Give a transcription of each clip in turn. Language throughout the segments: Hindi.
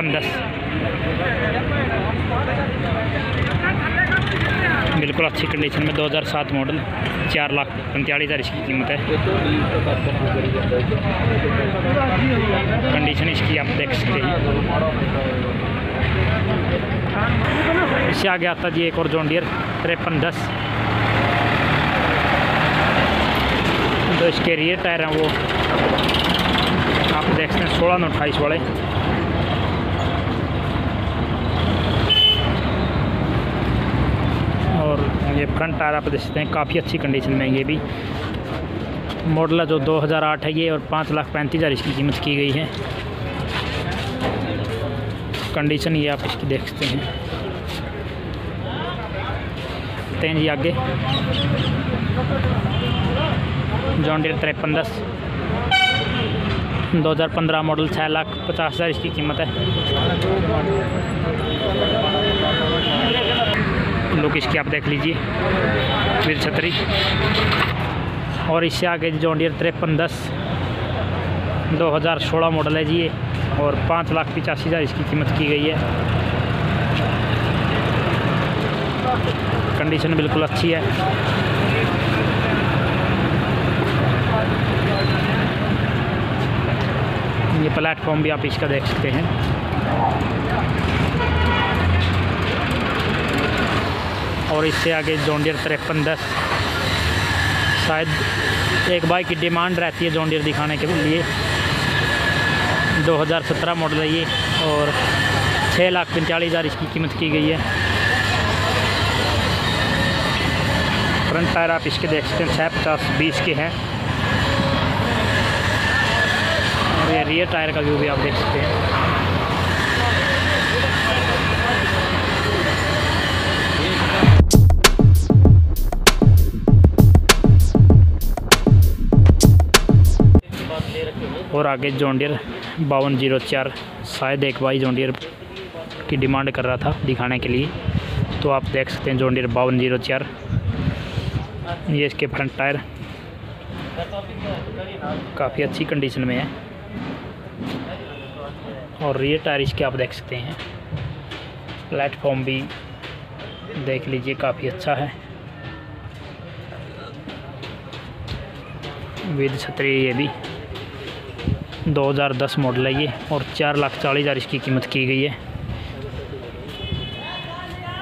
तिरपन दस। बिल्कुल अच्छी कंडीशन में 2007 मॉडल चार लाख पैंतालीस हज़ार इसकी कीमत है। कंडीशन इसकी आप देख सकते हैं। इससे आगे आता जी एक और जॉन्डियर तिरपन दस। जो इसके रियर टायर हैं वो। आप देख सकते हैं, सोलह नौ अट्ठाईस वाले और ये फ्रंट टायर आप देख सकते हैं, काफ़ी अच्छी कंडीशन में ये भी। मॉडल जो 2008 है ये और पाँच लाख पैंतीस हज़ार इसकी कीमत की गई है। कंडीशन ये आप इसकी देख सकते हैं। हैं जी आगे। जॉन डीर तिरपन दस। दो हज़ार पंद्रह मॉडल छः लाख पचास हज़ार इसकी कीमत है। लुक इसकी आप देख लीजिए। वीर छतरी। और इससे आगे जॉन डीर तिरपन दस, दो हज़ार सोलह मॉडल है जी ये, और पाँच लाख पिचासी हज़ार इसकी कीमत की गई है। कंडीशन बिल्कुल अच्छी है। ये प्लेटफॉर्म भी आप इसका देख सकते हैं। और इससे आगे जोंडियर तिरपन दस शायद एक बाइक की डिमांड रहती है जोंडियर दिखाने के लिए। 2017 मॉडल है ये और छः लाख पैंतालीस हज़ार इसकी कीमत की गई है। फ्रंट टायर आप इसके देख सकते हैं छः पचास बीस के हैं। और ये रियर टायर का व्यू भी आप देख सकते हैं। और आगे जॉन्डियर बावन ज़ीरो चार, शायद एक भाई जॉन्डियर की डिमांड कर रहा था दिखाने के लिए। तो आप देख सकते हैं जॉन्डियर बावन ज़ीरो चार, ये इसके फ्रंट टायर काफ़ी अच्छी कंडीशन में है। और रियर टायर इसके आप देख सकते हैं। प्लेटफॉर्म भी देख लीजिए, काफ़ी अच्छा है। विद छतरी ये भी। 2010 मॉडल है ये और चार लाख चालीस हज़ार इसकी कीमत की गई है।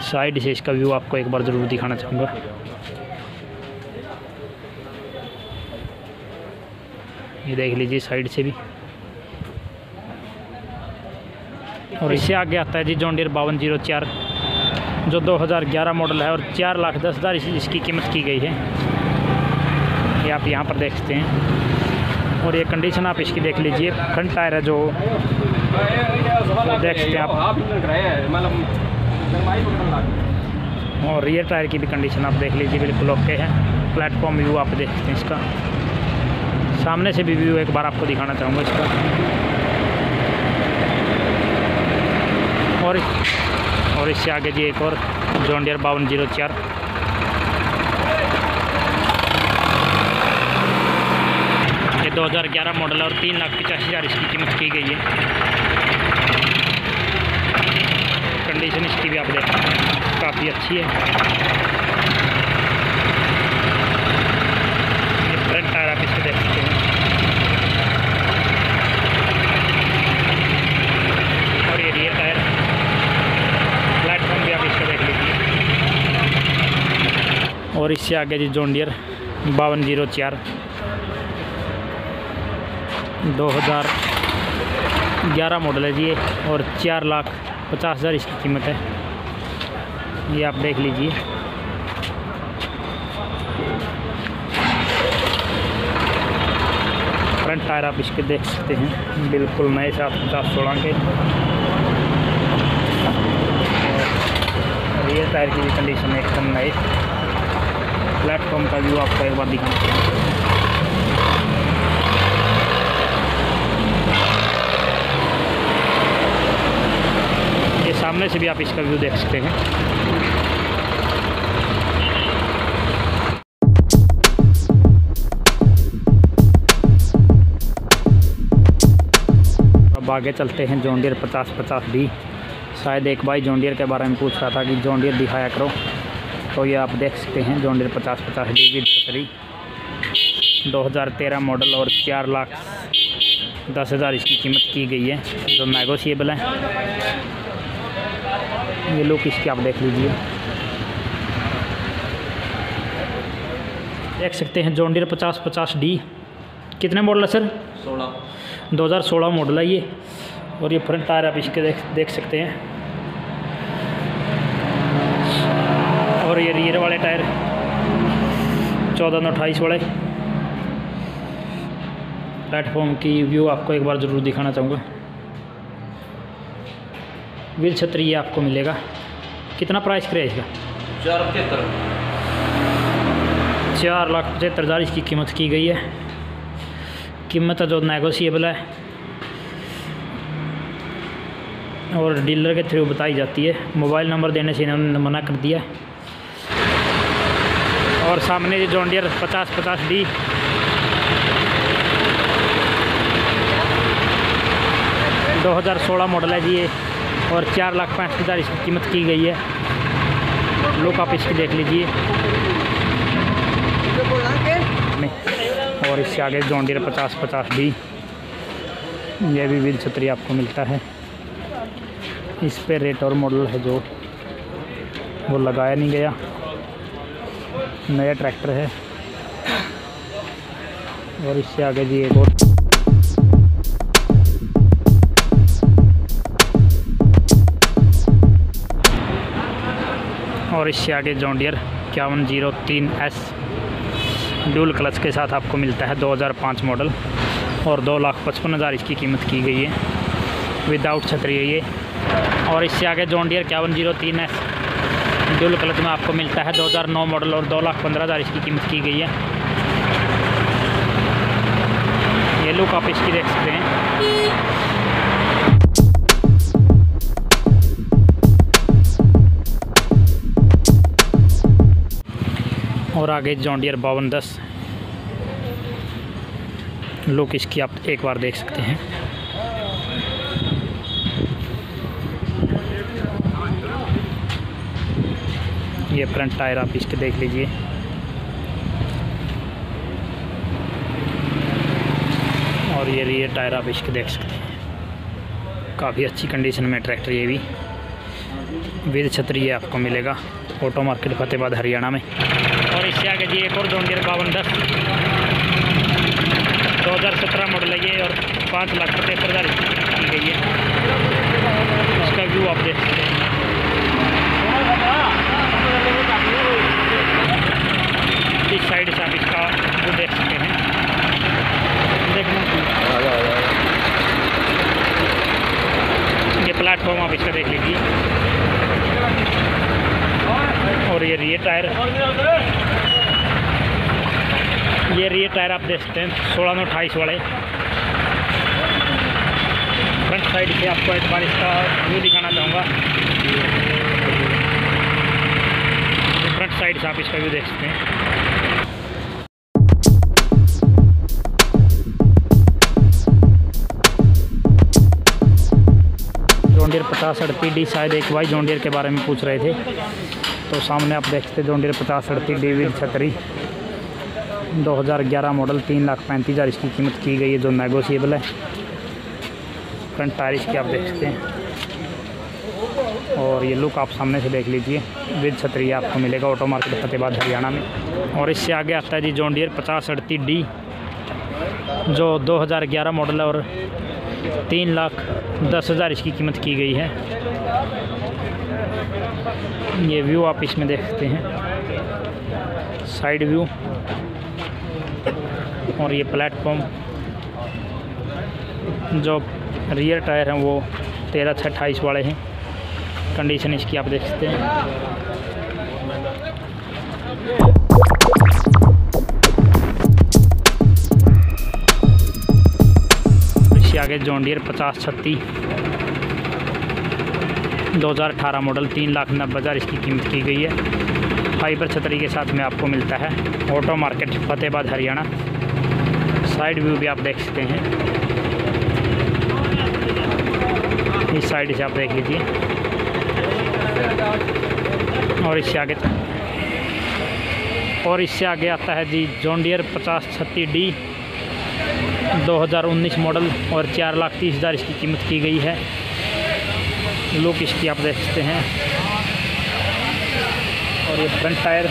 साइड से इसका व्यू आपको एक बार ज़रूर दिखाना चाहूँगा। ये देख लीजिए साइड से भी। और इससे आगे आता है जी जॉन्डियर बावन ज़ीरो चार, जो 2011 मॉडल है और चार लाख दस हज़ार इसकी कीमत की गई है। ये आप यहाँ पर देखते हैं। और ये कंडीशन आप इसकी देख लीजिए। फ्रंट टायर है जो देख सकते हैं आप। और रियर टायर की भी कंडीशन आप देख लीजिए, बिल्कुल ओके है। प्लेटफॉर्म व्यू आप देख सकते हैं इसका। सामने से भी व्यू एक बार आपको दिखाना चाहूँगा इसका। और और इससे आगे जी एक और जॉन्डियर बावन ज़ीरो चार। 2011 मॉडल और तीन लाख पचासी हज़ार इसकी कीमत की गई है। कंडीशन इसकी भी आप देख काफ़ी अच्छी है। ये फ्रंट टायर आप इसके देख सकते हैं। और ये रियर टायर प्लेटफॉर्म भी आप इसका देख लीजिए। और इससे आगे जी जॉन्डियर बावन ज़ीरो चार। दो हज़ार ग्यारह मॉडल है जी ये, और चार लाख पचास हज़ार इसकी कीमत है। ये आप देख लीजिए। फ्रंट टायर आप इसके देख सकते हैं, बिल्कुल नए सात पचास सोलह के। रियर टायर की भी कंडीशन है एकदम नए। प्लेटफॉर्म का व्यू आपको एक बार दिखाना सामने से भी आप इसका व्यू देख सकते हैं। अब आगे चलते हैं जॉन्डियर पचास पचास डी। शायद एक भाई जॉन्डियर के बारे में पूछ रहा था कि जॉन्डियर दिखाया करो। तो ये आप देख सकते हैं जॉन्डियर पचास पचास डी विद छतरी 2013 मॉडल और चार लाख दस हज़ार इसकी कीमत की गई है। जो नेगोशिएबल है। ये लुक इसकी आप देख लीजिए। देख सकते हैं जॉन्डियर पचास पचास डी कितने मॉडल है सर सोलह। 2016 मॉडल है ये। और ये फ्रंट टायर आप इसके देख देख सकते हैं। और ये रियर वाले टायर चौदह नौ अट्ठाईस वाले। प्लेटफॉर्म की व्यू आपको एक बार ज़रूर दिखाना चाहूँगा। व्हील छतरी ये आपको मिलेगा। कितना प्राइस करे इसका? चार पचहत्तर। चार लाख पचहत्तर हज़ार इसकी कीमत की गई है। कीमत जो नेगोशिएबल है। और डीलर के थ्रू बताई जाती है। मोबाइल नंबर देने से इन्होंने मना कर दिया। और सामने जॉन्डियर पचास पचास डी। दो हज़ार सोलह मॉडल है जी ये। और चार लाख पैंसठ हज़ार इसकी कीमत की गई है। लुक आप इसकी देख लीजिए। और इससे आगे जॉन्डियर पचास पचास डी यह भी व्हील छतरी आपको मिलता है। इस पे रेट और मॉडल है जो। वो लगाया नहीं गया। नया ट्रैक्टर है। और इससे आगे जी एक और और इससे आगे जॉन्डियर इक्यावन ज़ीरो तीन एस डूल क्लच के साथ आपको मिलता है 2005 मॉडल और दो लाख पचपन हज़ार इसकी कीमत की गई है। विदाउट छतरी है ये। और इससे आगे जॉन्डियर इक्यावन ज़ीरो तीन एस ड्यूल क्लच में आपको मिलता है 2009 मॉडल और दो लाख पंद्रह हज़ार इसकी कीमत की गई है। ये लुक आप इसकी देख सकते हैं। आगे जॉन्डियर बावन दस। लुक इसकी आप एक बार देख सकते हैं। ये फ्रंट टायर आप इसके देख लीजिए। और ये रियर टायर आप इसके देख सकते हैं। काफ़ी अच्छी कंडीशन में ट्रैक्टर ये भी। विद छतरी ये आपको मिलेगा। ऑटो मार्केट फतेहबाद हरियाणा में। इससे आगे जी एक और जॉन्डियर बावन दस। दो हज़ार सत्रह मॉडल है ये और पाँच लाख पचहत्तर हज़ार की गई है। इसका व्यू आप देख सकते हैं। इस साइड से आप इसका व्यू देख सकते हैं। देखना ये प्लेटफॉर्म आप इसका देख लीजिए और ये रियर टायर ये रियर टायर आप देख सकते हैं, सोलह नौ अट्ठाईस वाले। फ्रंट साइड से आपको एक बार इसका व्यू दिखाना चाहूँगा। फ्रंट साइड से आप इसका व्यू देख सकते हैं। जॉन्डियर पचास अड़ती डी शायद एक भाई जॉन्डियर के बारे में पूछ रहे थे। तो सामने आप देखते जॉन्डियर पचास अड़ती डी विद छतरी। 2011 मॉडल तीन लाख पैंतीस हज़ार इसकी कीमत की गई है, जो नेगोशिएबल है। फ्रंट टायर इसकी आप देख सकते हैं। और ये लुक आप सामने से देख लीजिए। विद छतरी आपको मिलेगा ऑटो मार्केट फतेहबाद, हरियाणा में। और इससे आगे आता है जी जॉन्डियर पचास अड़ती डी जो 2011 मॉडल है और तीन लाख दस हज़ार इसकी कीमत की गई है। ये व्यू आप इसमें देख सकते हैं। साइड व्यू और ये प्लेटफॉर्म जो रियर टायर हैं वो तेरह छः अट्ठाईस वाले हैं। कंडीशन इसकी आप देख सकते हैं। आगे जॉन्डियर पचास छत्तीस, दो हज़ार अठारह मॉडल, तीन लाख नब्बे हज़ार इसकी कीमत की गई है। फाइबर छतरी के साथ में आपको मिलता है। Auto market Fatehabad, Haryana. Side view भी आप देख सकते हैं। इस साइड से आप देख लीजिए। और इससे आगे और इससे आगे आता है जी जॉन्डियर पचास छत्तीस डी। 2019 मॉडल और चार लाख तीस हज़ार इसकी कीमत की गई है। लुक इसकी आप देख सकते हैं। और ये फ्रंट टायर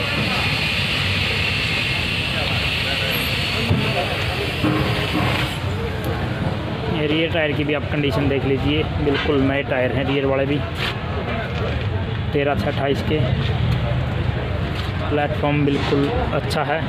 रियर टायर की भी आप कंडीशन देख लीजिए। बिल्कुल नए टायर हैं रियर वाले भी। तेरह से अट्ठाईस के। प्लेटफॉर्म बिल्कुल अच्छा है।